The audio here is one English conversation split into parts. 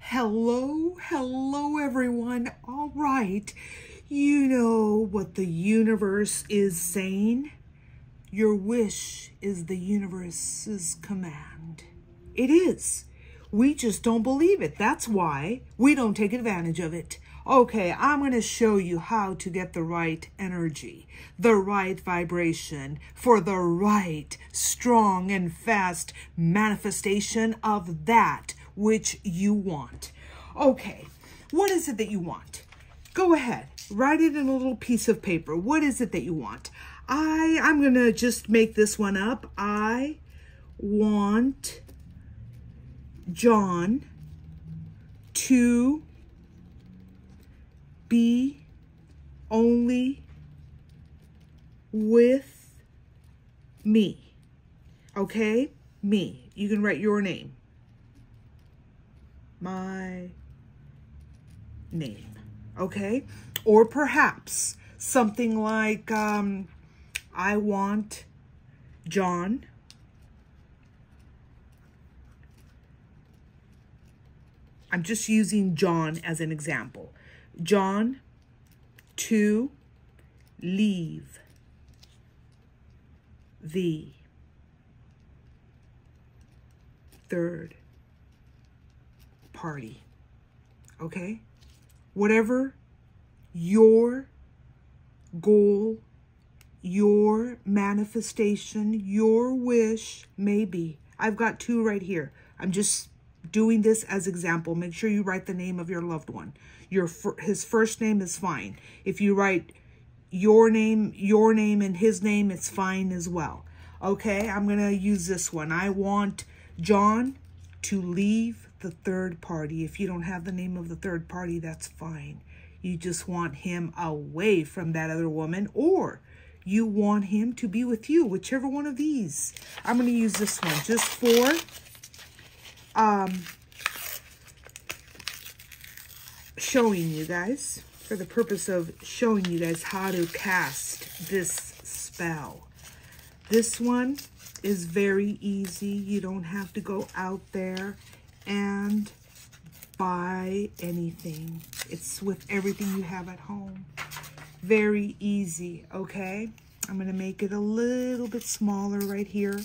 Hello, hello everyone. All right, you know what the universe is saying. Your wish is the universe's command. It is. We just don't believe it. That's why we don't take advantage of it. Okay, I'm going to show you how to get the right energy, the right vibration for the right, strong, and fast manifestation of that which you want. Okay, what is it that you want? Go ahead, write it in a little piece of paper. What is it that you want? I, I'm to just make this one up. I want John to be only with me. Okay? Me. You can write your name. My name. Okay? Or perhaps something like, um, I want John I'm just using John as an example. John to leave the third party. Okay? Whatever your goal, your manifestation, your wish may be. I've got two right here. I'm just doing this as example. Make sure you write the name of your loved one. Your His first name is fine. If you write your name, your name, and his name, it's fine as well. Okay, I'm going to use this one. I want John to leave the third party. If you don't have the name of the third party, that's fine. You just want him away from that other woman or you want him to be with you, whichever one of these. I'm going to use this one just for um, showing you guys, for the purpose of showing you guys how to cast this spell. This one is very easy. You don't have to go out there and buy anything. It's with everything you have at home. Very easy, okay? I'm going to make it a little bit smaller right here.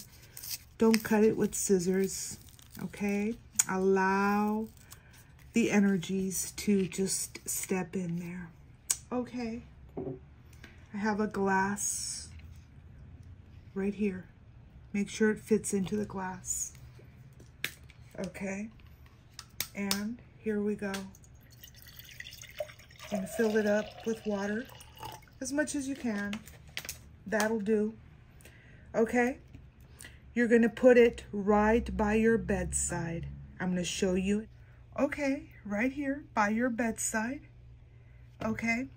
Don't cut it with scissors, okay? Allow the energies to just step in there. Okay. I have a glass right here. Make sure it fits into the glass. Okay. And here we go. And fill it up with water as much as you can. That'll do. Okay. You're to put it right by your bedside. I'm to show you. Okay, right here by your bedside. Okay,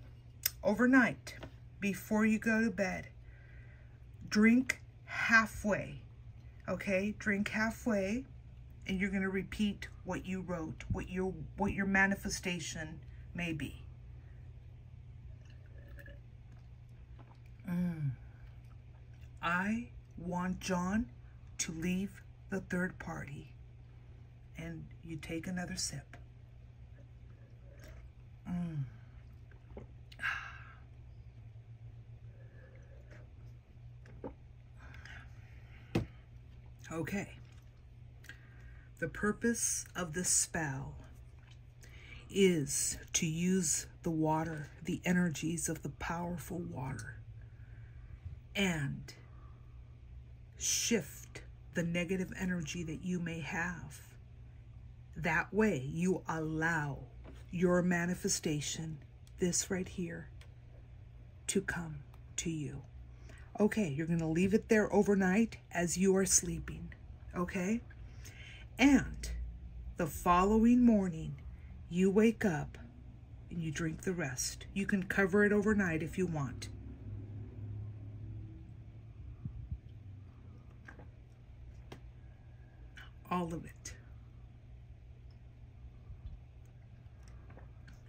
overnight, before you go to bed, drink halfway. Okay, drink halfway, and you're going to repeat what you wrote, what your what your manifestation may be. Mm. I want John to leave the third party and you take another sip. Mm. Okay. The purpose of the spell is to use the water, the energies of the powerful water, and shift the negative energy that you may have. That way, you allow your manifestation, this right here, to come to you. Okay, you're going to leave it there overnight as you are sleeping. Okay? And the following morning, you wake up and you drink the rest. You can cover it overnight if you want. all of it.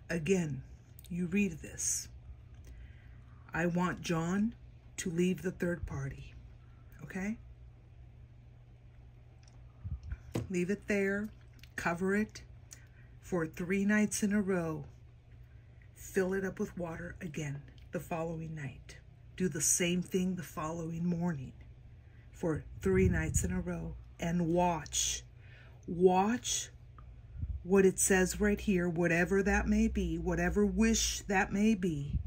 Again, you read this. I want John to leave the third party. Okay? Leave it there. Cover it. for three nights in a row. Fill it up with water again the following night. Do the same thing the following morning for three nights in a row and watch. Watch what it says right here, whatever that may be, whatever wish that may be.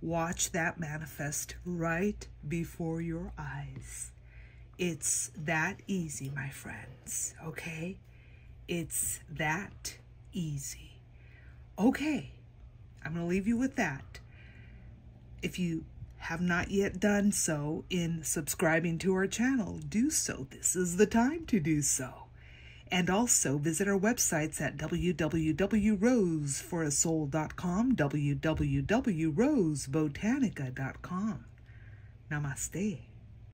Watch that manifest right before your eyes. It's that easy, my friends, okay? It's that easy. Okay, I'm going to leave you with that. If you have not yet done so in subscribing to our channel, do so. This is the time to do so. And also visit our websites at www.roseforasoul.com, www.rosebotanica.com. Namaste.